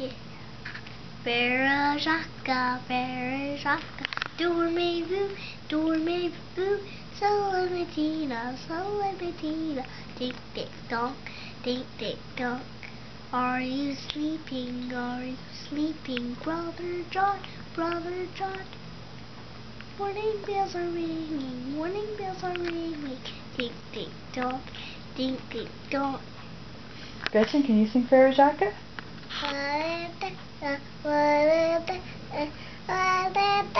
yeah. Berajaka, Berajaka, Dormez-vous, dormez-vous, Solomatina, Solomatina, tick tick tock, tick tick tock. Are you sleeping, are you sleeping, Brother John, Brother John? Morning bells are ringing, morning bells are ringing, tick tick tock, tick tick tock. Gretchen, can you sing Frère Jacques? 笑って笑って笑っ